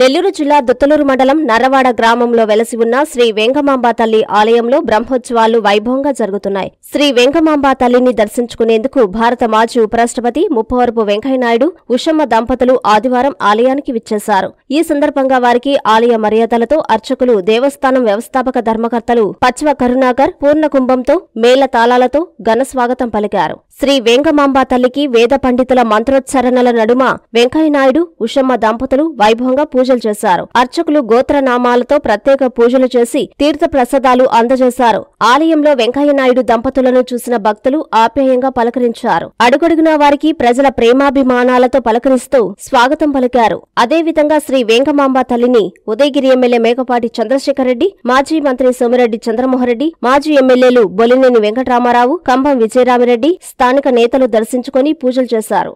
నెల్లూరు జిల్లా దుత్తలూరు మండలం నర్రవాడ గ్రామంలో వెలసి ఉన్న శ్రీ వెంగమాంబ తల్లి ఆలయంలో బ్రహ్మోత్సవాలు వైభవంగా జరుగుతున్నాయి. శ్రీ వెంగమాంబ తల్లిని దర్శించుకునేందుకు భారత మాజీ ఉపరాష్ట్రపతి ముప్పవరపు వెంకయ్యనాయుడు ఉషమ్మ దంపతులు ఆదివారం ఆలయానికి విచ్చేశారు. ఈ సందర్భంగా వారికి ఆలయ మర్యాదలతో అర్చకులు దేవస్థానం వ్యవస్థాపక ధర్మకర్తలు పచ్చివ కరుణాకర్ పూర్ణ కుంభంతో మేళ తాళాలతో ఘన స్వాగతం పలికారు. శ్రీ వెంగమాంబ తల్లికి వేద పండితుల మంత్రోచ్చారణల నడుమ వెంకయ్యనాయుడు ఉషమ్మ దంపతులు వైభవంగా పూజలు చేశారు. అర్చకులు గోత్రనామాలతో ప్రత్యేక పూజలు చేసి తీర్థ ప్రసాదాలు అందజేశారు. ఆలయంలో వెంకయ్యనాయుడు దంపతులను చూసిన భక్తులు ఆప్యాయంగా పలకరించారు. అడుగడుగునా వారికి ప్రజల ప్రేమాభిమానాలతో పలకరిస్తూ స్వాగతం పలికారు. అదేవిధంగా శ్రీ వెంకమాంబ తల్లిని ఉదయగిరి ఎమ్మెల్యే మేకపాటి చంద్రశేఖర్ రెడ్డి మాజీ మంత్రి సోమిరెడ్డి చంద్రమోహన్ రెడ్డి మాజీ ఎమ్మెల్యేలు బొలినేని వెంకటరామారావు కంభం విజయరామిరెడ్డి స్థానిక నేతలు దర్శించుకొని పూజలు చేశారు.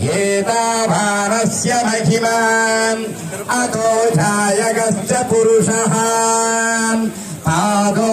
हेताभारस्य महिमाम् अतो धायकश्च पुरुषः पादो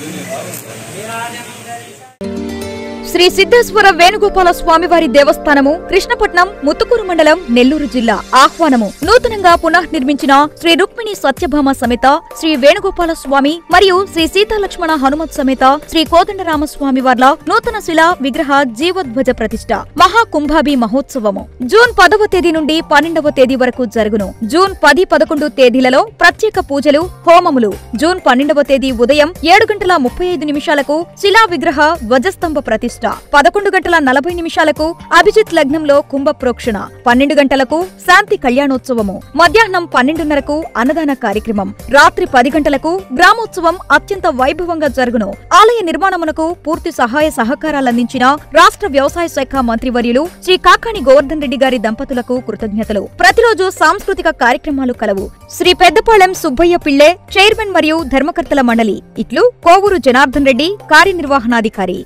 పురుషः పాదో శ్రీ సిద్ధేశ్వర వేణుగోపాల స్వామివారి దేవస్థానము కృష్ణపట్నం ముత్తుకూరు మండలం నెల్లూరు జిల్లా. ఆహ్వానము. నూతనంగా పునఃనిర్మించిన శ్రీ రుక్మిణి సత్యభామ సమేత శ్రీ వేణుగోపాల స్వామి మరియు శ్రీ సీతాలక్ష్మణ హనుమత్ సమేత శ్రీ కోదండరామ స్వామి వార్ల నూతన శిలా విగ్రహ జీవోద్భజ ప్రతిష్ట. మహాకుంభాభి మహోత్సవము. జూన్ పదవ తేదీ నుండి పన్నెండవ తేదీ వరకు జరుగును. జూన్ పది పదకొండు తేదీలలో ప్రత్యేక పూజలు హోమములు. జూన్ పన్నెండవ తేదీ ఉదయం ఏడు గంటల ముప్పై ఐదు నిమిషాలకు శిలా విగ్రహ ధ్వజస్తంభ ప్రతిష్ట. పదకొండు గంటల నలభై నిమిషాలకు అభిజిత్ లగ్నంలో కుంభ ప్రోక్షణ పన్నెండు గంటలకు శాంతి కళ్యాణోత్సవము. మధ్యాహ్నం పన్నెండున్నరకు అన్నదాన కార్యక్రమం. రాత్రి పది గంటలకు గ్రామోత్సవం అత్యంత వైభవంగా జరుగును. ఆలయ నిర్మాణమునకు పూర్తి సహాయ సహకారాలందించిన రాష్ట్ర వ్యవసాయ శాఖ మంత్రివర్యులు శ్రీ కాకాణి గోవర్ధన్ రెడ్డి గారి దంపతులకు కృతజ్ఞతలు. ప్రతిరోజు సాంస్కృతిక కార్యక్రమాలు కలవు. శ్రీ పెద్దపాళెం సుబ్బయ్య పిళ్ళే చైర్మన్ మరియు ధర్మకర్తల మండలి. ఇట్లు కోవూరు జనార్దన్ రెడ్డి కార్యనిర్వహణాధికారి.